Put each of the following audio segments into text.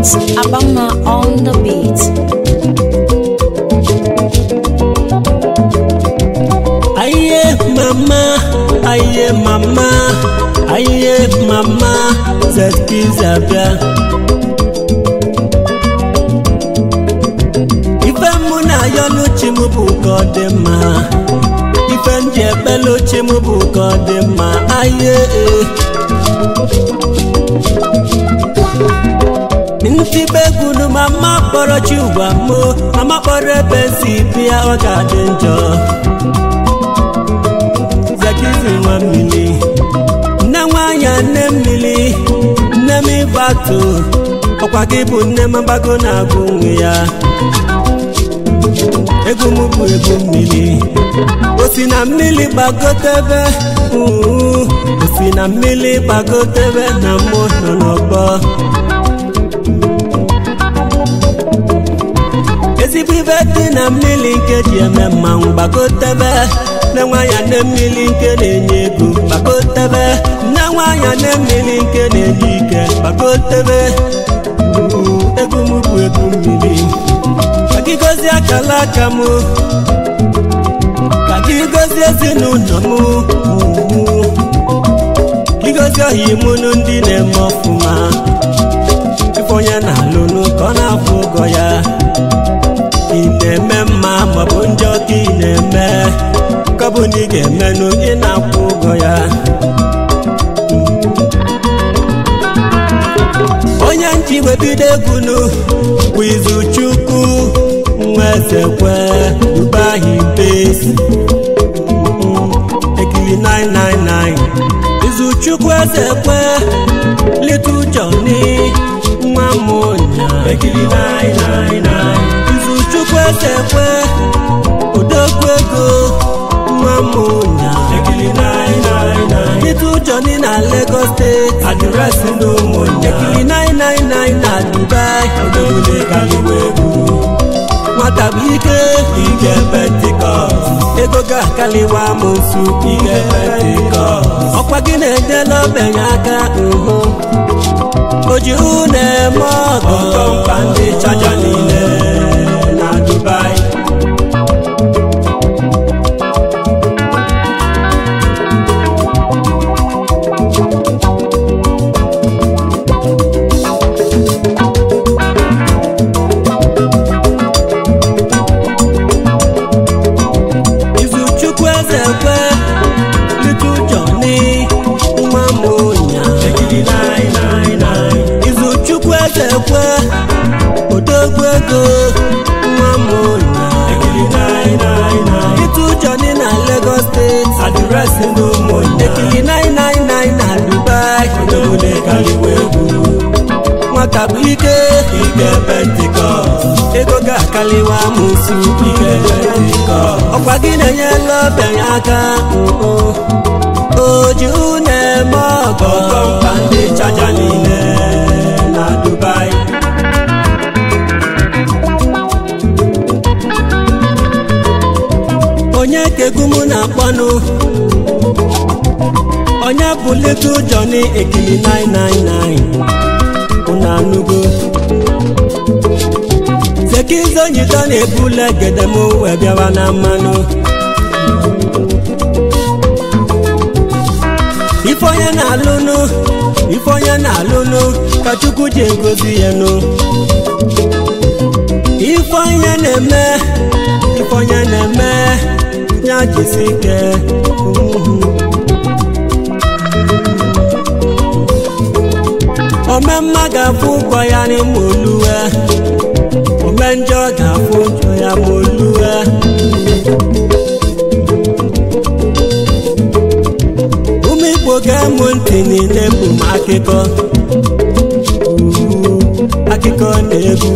beats, Abama on the beat. Aye mama, aye mama, aye mama, zaki zabia. Ife muna yonu chimu bukode ma. Ife nje belo chimu bukode ma. Aye. Eh. ndị be gunu mama kpọrọ chi ụwa mo mama kpọrọ ebe si bịa ọ ga-adị njọ zekizi nwa nne nwanyị nne mmiri nne m ịgbatu ọkwa gị bụ nne m agbago na-agụ nwe ya egwu m bụ egwu mmiri o si na mmiri gbagotebe o si na mmiri gbagotebe na mmụọ nọ n'ọgbọ ezigbo ibe dị na mmiri nke ji eme mmanwụ gbakọtebe nne nwanyị na mmiri nke na-enye ego gbakọtebe nne nwanyị na mmiri nke na-enye ike gbakọtebe ego m bụ ego mmiri ka gị akala aka m ka gị ezinụlọ m igozi ọhịa imụnụ ndị na-eme ọfụma ife onye na-alụnụ ka ọ na afụ ụgwọ ya na-eme mma maọbụ njọ ka ị na-eme nke ọ bụ na ị ga-eme n'onye na-akwụ ụgwọ ya onye nji webido egwu nu bụ izu chukwu nwezekwe dubahi besi ekiri 999 izu chukwu ezekwe little johnny nwa m ụnya ekiri 999 sekwe odogwu ego nine. mụnya dịtụ ụjọ dị na Lagos steeti ekili 999 na Dubai nwata bụ ike ego ga-akaliwa m nsu ọkwa gị na-enyela ogbenye aka nhụ ojihu na-eme ọgụ ndị chaja niile niile ka iwu egwu nwata bụ ike ike pentikọ ego ga-akaliwa amụsụ ike pentikọ ọkwa gị na-enyela obenye aka oju na-eme ọgọ kọmpa ndị chaja niile na Dubai onye ka egwu na-akpọnụ onye bụ Little Johnny ekili 999 unu anụgo sekizo nyito na-ebula egedem wee bịawa na mmanụ ife onye na-alụnụ ife onye na-alụnụ ka Chukwu ji ngozi ya nụ ife na-eme ife na-eme ya jisi ike omemma ga-afụ ụgwọ ya n'ime oluwe ome njọ ga-afụ ụjọ ya ma oluwe ụmụ igbo ga-emụ ntị niile bụ m akụkọ akụkọ na egwu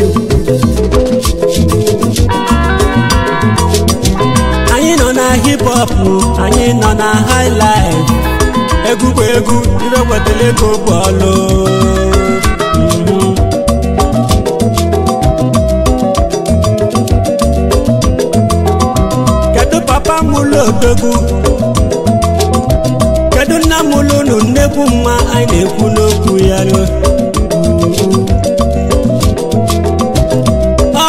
anyị nọ na hip hop anyị nọ na haịlaịt egwu bụ egwu ibe wetara ego bụ ọlụ papa mulodogwu kedu nna m ụlọ unu nnekwu mma anyị na-ekwu n'okwu ya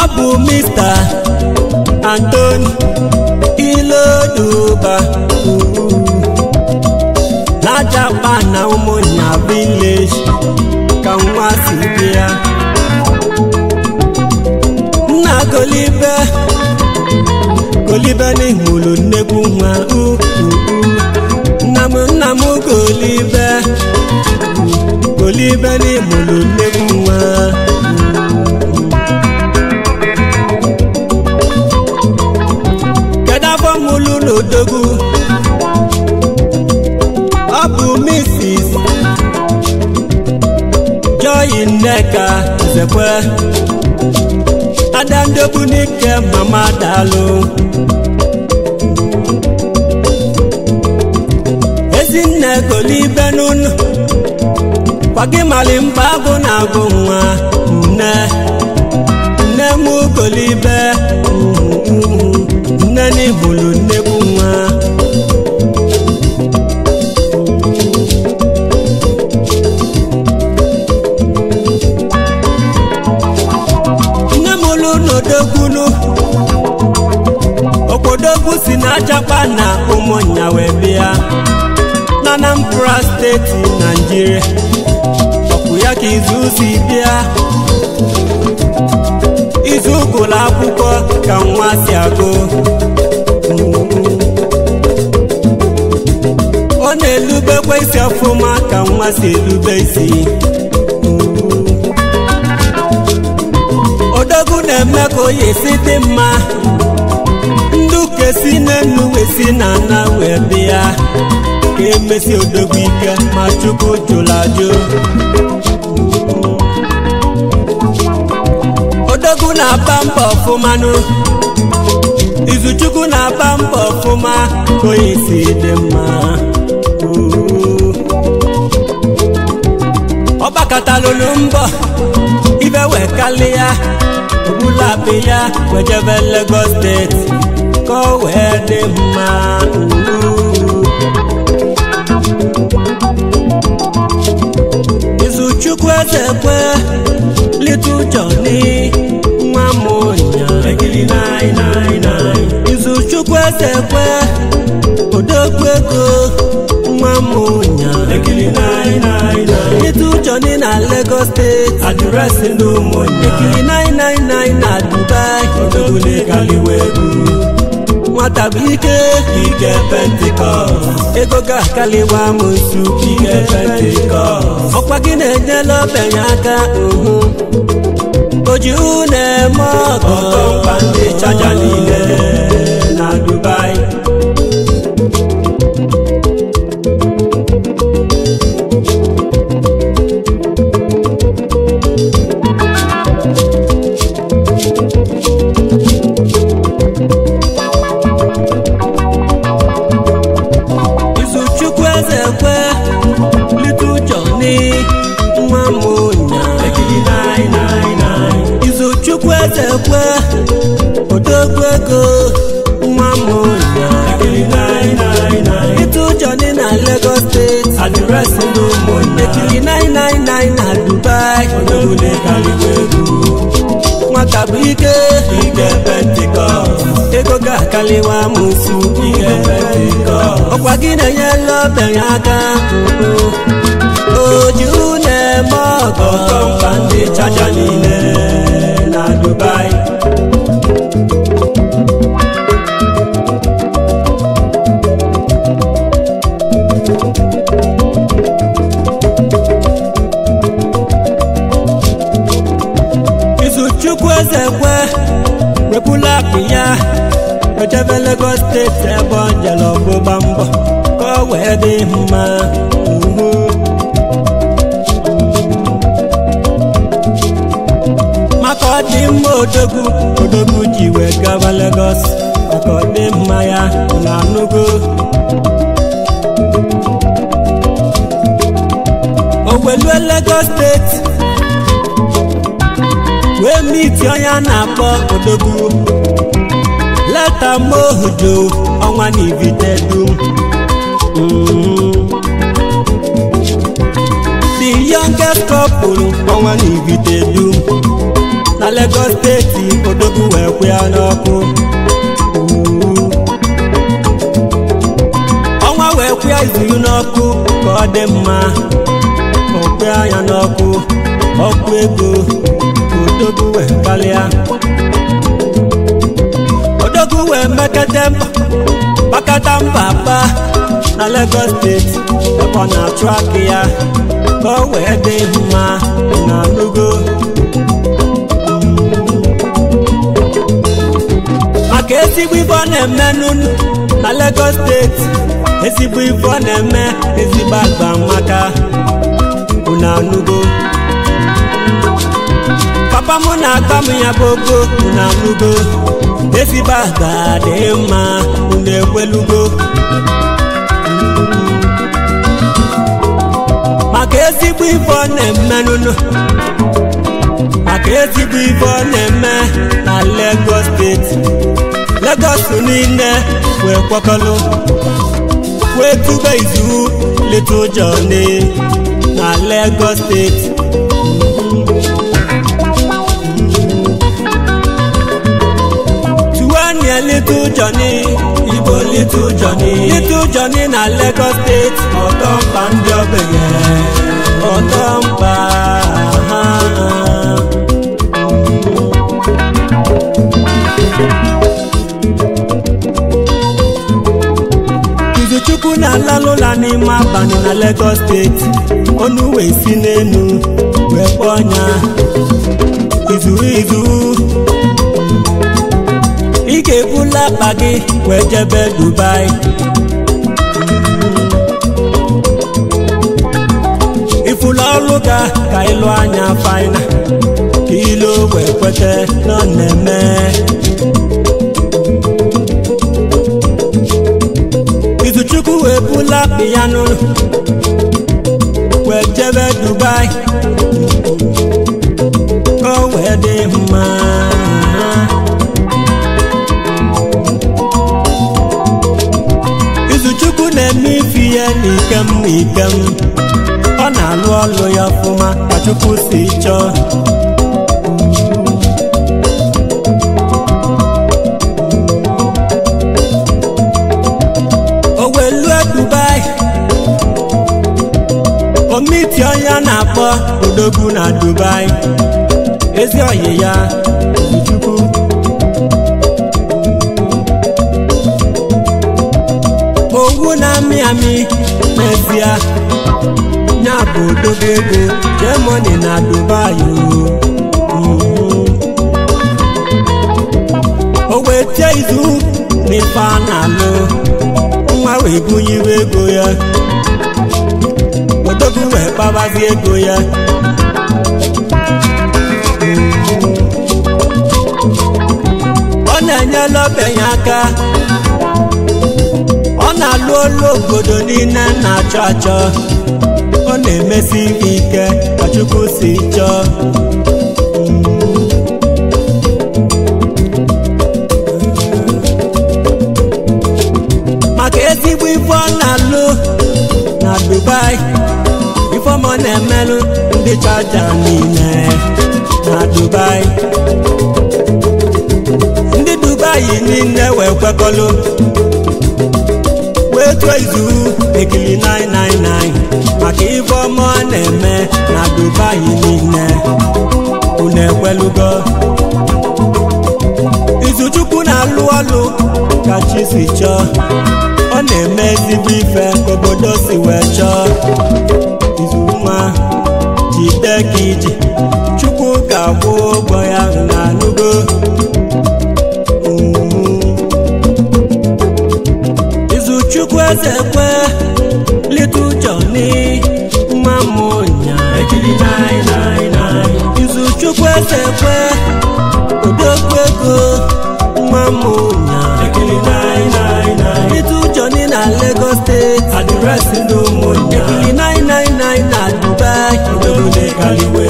ọ bụ mista antoni iloduba lajapa na ụmụnya village ka nwa si dị nna golibe kolibe mụrụ nnekwu nwa ukwu nna m nna m kolibe kolibe mụrụ nnekwu mulu kedu afọ mụlụ n'odogwu ọ bụ misis joyi nneka nzekwe adandobunike mama dalụ ezinne kolibe n'ụnụ kwagị mali mgbe agụ na-agụ nwa nne nne m kolibe nne n'ibulu nnegbu nwa nne m olu n'odogbunu okpodogwu si na ajakpa na ụmụnya wee n'Anambra steeti Naịjirịa ọkụ ya ka izu si bịa izu gụlụ akwụkwọ ka nwa si agụ ọ na-elubekwa isi ọfụma ka nwa si elube isi Odogu na-eme ka oyi si dị mma ndụ ka e si n'elu wee na ana wee bịa ka emesi odogwu ike ma chukwu jụrụ ajụ odogwu na-agba mbọ ọfụmanụ izuchukwu na-agba mbọ ọfụma ka onye isi dị mma ọgbakatalụlụ mbọ ibe wekalị ya ogbulapị ya wejebe Lagos steeti ka o wee dị mma Izuchukwu ezekwe Little Johnny nwa m ụnya Izuchukwu ezekwe Odogwu ego nwa m ụnya Little Johnny na Lagos State adịresị ndị ụmụnya Ekili 999 na Dubai Odogwu n'ịgaliwa egwu matabike ike pentikọst ego ga-akaliwa mosu ike pentikọst ọkwa gị na-enyela obenye aka uhu oji unu eme ọgọ ndị chajali ike ike pentikọ ego ga-akaliwa musu ike pentikọ ọkwa gị na-enye lọbenye aka oju na-eme ọgọ kọmpa ndị chacha niile na Dubai Ezekwe repụla akpị ya ejebe Lagos steeti ebe ọ jere ọgbụgba mbọ ka ọ wee dị mma maka ọ mma odogwu odogwu ji wee gaba Lagos maka ọ mma ya na anụgo ogbeluo Lagos steeti iti onye na-akpọ odogwu leta mohudo ọnwa na ibitedu mm. the youngest couple ọnwa na ibitedu na Lagos steeti odogwu wee kwe ya n'ọkụ mm. ọnwa wee kwe ya izuru n'ọkụ ka ọ dị mma ọkwe anya n'ọkụ ọkụ ego odogwu wee kpalịa odogwu wee mekete kpakọta mba mba na Lagos steeti ebe ọ na-achụ aka ya ka o wee dị mma na nugo maka ezigbo ife ọ na-eme na Lagos steeti ezigbo ife ọ na-eme ezigbo agba maka unu Kapa moun akwa mwen apoko, moun ap lugo De si bagade man, moun de wè lugo Mwake si bwifo ne men, mwake si bwifo ne men Na Lego State Lego suni ne, wè wakalo Wè kube izi ou, leto jone Na Lego State little johnny igbo little johnny little johnny na lagos state ọtọmpa ndị ogbenye ọtọmpa izuchukwu na-alalụla n'ime abalị na lagos State, onu wee si n'elu wee kpọọ ọnya izu izu kebula pagi wejebe Dubai. Ifulọluga ka ịlụ anya faina ka ilu wee kweta na ọ na ami ami n'ezie nya bụ odobe ego Germany na Dubai o wee tie izu n'ife a na-alụ nwa wee bunyewe ego ya odobe wee kpabazi ego ya ọ na-enyela ọbịanye aka alụọla obodo niile na-achọ achọ ọ na-emesi ike ọchukwu si chọọ maka ezigbo ife ọ na-alụ na Dubai ifeọma ọ na-emelụ ndị chaja niile na Dubai ndị Dubai niile wee kwekọlụ praise you ekele nine nine nine maka ife ọma na-eme na dubai niile unu ekwelugo izuchukwu na-alụ ọlụ ka chi si chọọ ọ na-eme ezigbo ife ka obodo si wee chọọ izu nwa jide ka iji chukwu ga-akwụ ụgwọ ya na anụgo sekwesekwe little johnny mamonya izuchukwu esekwe odogwu ego mamonya little johnny na lagos state adịresị n'ụmụnya ekili 999 na dubai odogwu kaliwe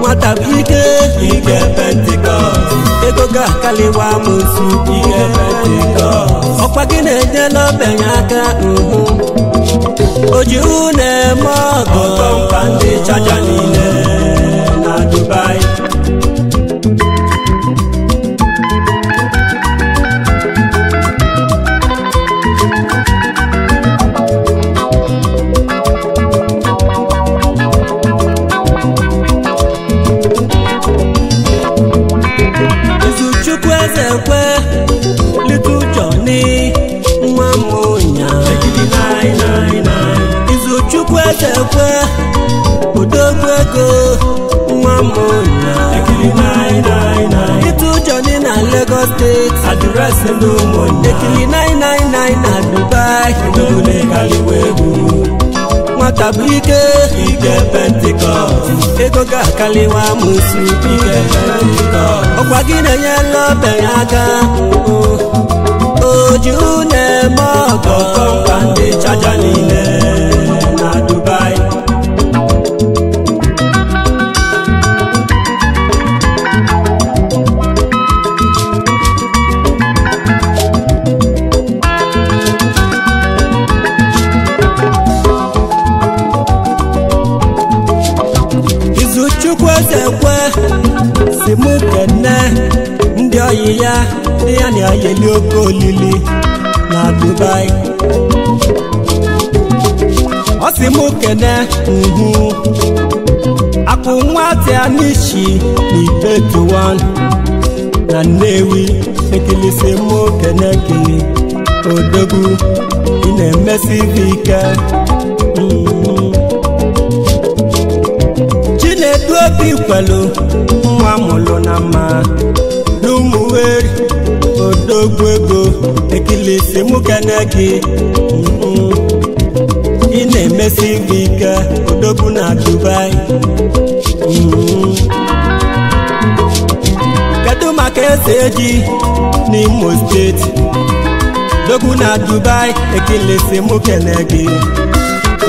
nwata bụ ike ike pentikọst ego ga-akaliwa m nsogbu ike pentikọst ọkwa gị na-enyela ogbenye aka nhụ mhm. ojihu na-eme ọgọ ọkpọmkpa ndị chaja niile na Dubai Izu Chukwu eze kwe chekwe odogwu ego nwa mụnya ịtụ ụjọ dị na Lagos steeti adịresị na ụmụnya ekili 999 na Dubai nwata bụ ike ike pentikọst ego ga-akaliwa amụsụ ike pentikọst ọkwa gị na-enyela ọbịa aka oju na-eme ọgọ kọmpa ndị chaja niile ayẹlẹ oko líle na Dubai. ọ sị mụ kene nhụ akwụ nwata ya n'ishi n'ibe tuwan na Nnewi ekilisi mụ kene gị odogwu ị na-emesi ike chinedu obi kwelu nwa mụlụ na mma n'ụmụ weri odogwu ego ekilisi mụ kana gị ị na Dubai mm-hmm. kedu maka ni eji n'Imo steeti na Dubai ekilisi mụ kana gị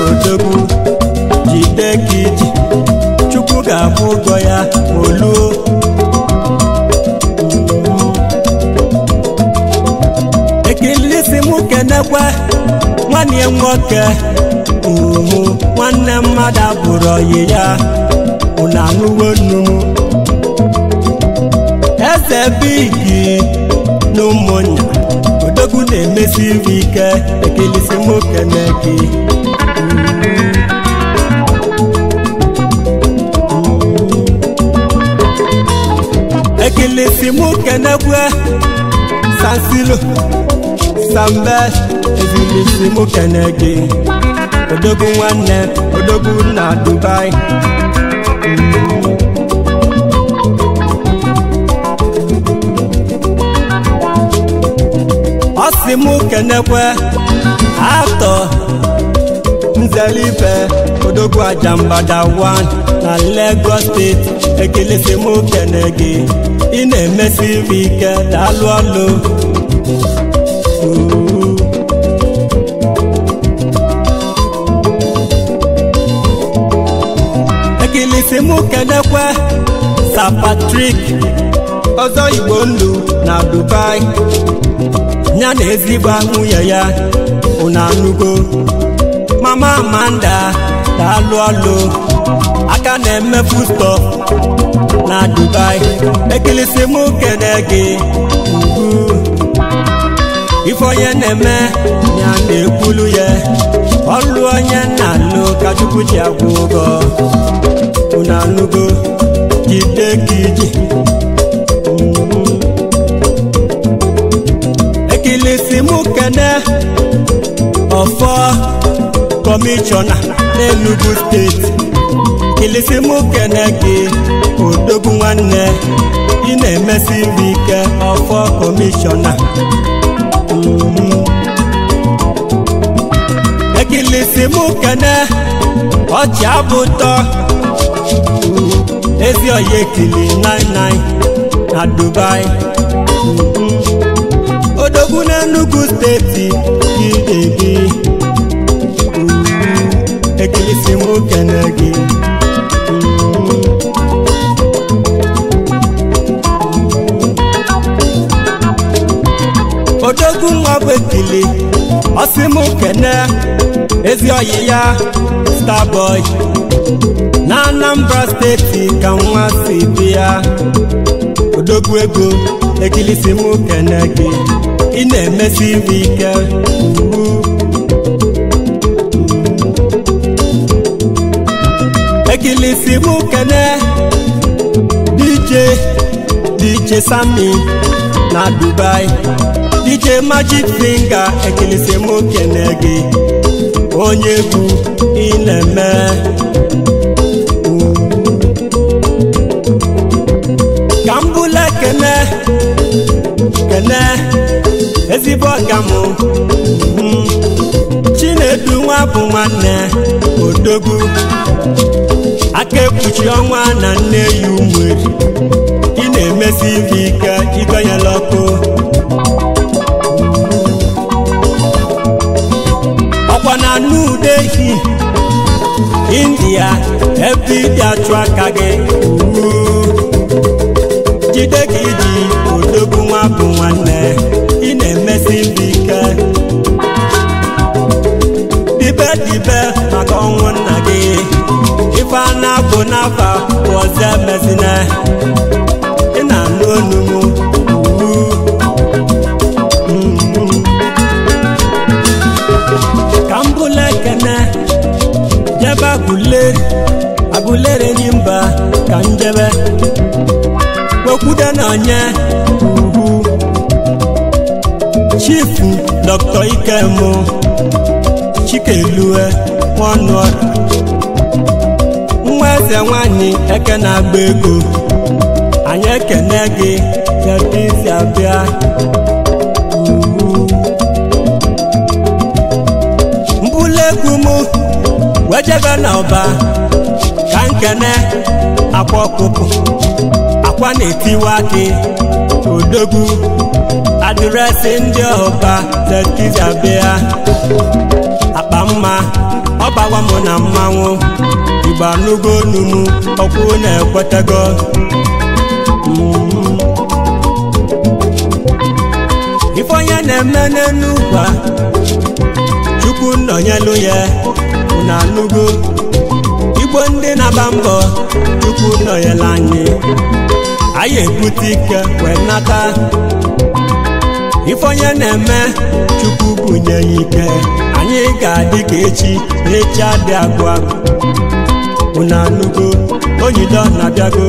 odogwu jide ka chukwu ga-akwụ ụgwọ ya oluo ewu kenekwe nwanne ya nwoke uhu nwanne mmadụ abụrụ oyi ya unu anụwo nnu eze bigi na ụmụnna odogwu na-emesi iri ike ekilisi nwoke na-eki ekilisi m kenekwe sansilo sambe ezilisi mụ kene gị odogwu nwanne odogwu na dubai ọ sị mụ kenekwe atọ nzelibe odogwu ajambada 1 na lagos State. ekele sị mụ kene gị ị na-emesi ike daalụ ọlụ Osemukhenekwe Sir Patrick ọzọ Igbo ndụ na Dubai ya na ezigbo nwunye ya ụna anụgo mama Amanda daalụ ọlụ aka na-eme fusto na Dubai ekilisi mụ kene gị ugwu ife onye na-eme ya na-ekwulu ọlụ onye na-alụ ka chukwu ji agwụ ụgwọ unu anụgo jide ka iji ekilisi mụ kene ọfọ kọmishọna n'enugu steeti ekilisi mụ kene gị odogwu nwanne ị na-emesi nri ike ọfọ kọmishọna ilisimu kene ọchịa bụ ụtọ ezi oyi ekili 99 na dubai odogwu na enugu steeti idebi ekilisimu kene gị odogwu nwa bụ ekili ọsịmụ kene ezi ọyị ya starboy na Anambra steeti ka nwa si bi ya odogwu ego ekilisimụ kene gị ị na-emesi ime ike ekilisimụ kene DJ DJ Sammy na Dubai DJ Magic Finger ekilisi m kene gị onye egwu ị na-eme ka m bụla kene ezigbo gamu m hmm, Chinedu nwa bụ nwanne odogu aka ekpuchi ọnwa na nne ya umeri ị na-emesi ife ike igoyela ọkụ Nanu dey here. India, every day track again. Jide gidi, odogwu nwa bụ nwanne, ị Dibe dibe maka ọnwụ nna gị, na-abụ n'afa bụ ọzọ emezine. mele kpoku ɖe nɔ nye ʋuʋu chifu dɔktɔ yi ke mo chikelue mɔnua nwa eze nwanyi eke na agba ego anyị ekene gị n'ebe isi abịa mbụlekwu m wejebe n'ọba nkene akwa ọkụkụ akwa na-etiwa akị odogwu adịresị ndị ọba tetkizabea akpa mma ọbawa m na mmanwụ igbo anụgo onunu ọkwụ na-ekwetego mm-hmm. ife onye na-eme n'enugwu a chukwu nnọnyelu ya na anụgo Igbo ndị na-agba mbọ Chukwu nọnyela anyị anyị ebute ike wee nata ife na-eme Chukwu bunye ya ike anyị ga-adị ka echi echi adị agwa unu anụgo onyido na-abịago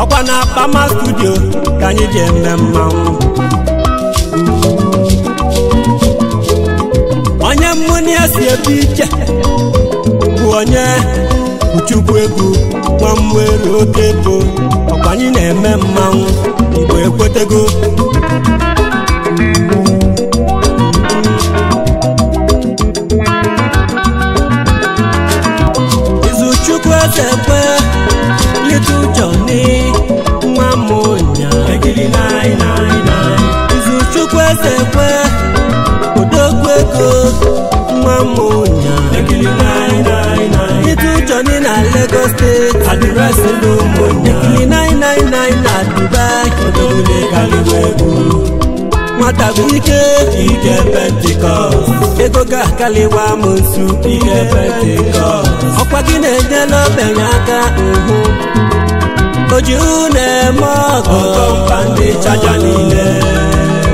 ọkwa na Pama studio ka anyị ji eme mmanwụ onye mmụnye si ebi bụ onye chukwu egwu nwamwere oke bụ ọkwa anyị na-eme mmanwụ igbo ekwetego izu chukwu ezekwe litu joni nwa m ụnya izu chukwu ezekwe odogwu ego journey na Lagos state. Àdúrà sí ló ń bọ̀ yàn. nine nine nine na Dubai. Olówó lè kálíwò ẹ̀bù. Wọ́n tàbí ike. Ike Pentikọ́s. Ego ga kálí wa mọ̀ nsú. Ike Pentikọ́s. Ọ̀pá kí ni ẹ̀jẹ̀ lọ bẹ̀rẹ̀ aka? Ojú na ẹ̀ mọ́ ọ̀gọ́. Ọ̀gọ́ ń pa ní nílẹ̀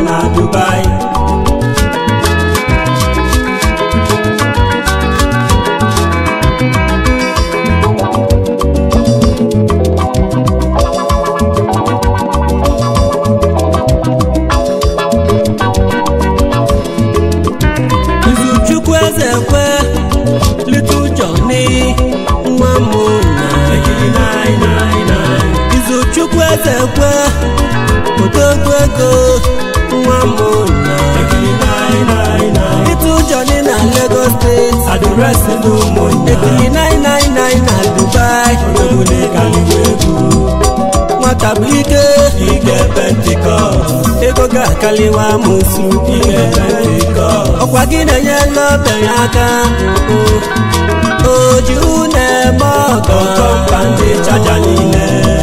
na Dubai. rẹ́sì ló mọ̀ nine nine nine na Dubai. ológun ní kàlíwèébù. wọn tàbí ike. ego ga kaliwa musu. ike pentikọ́. ọ̀pọ̀ agídẹ yẹn lọ bẹ̀rẹ̀ aka. ojú nẹ̀ mọ́ ọ̀kan. pàǹdé chájà nílẹ̀.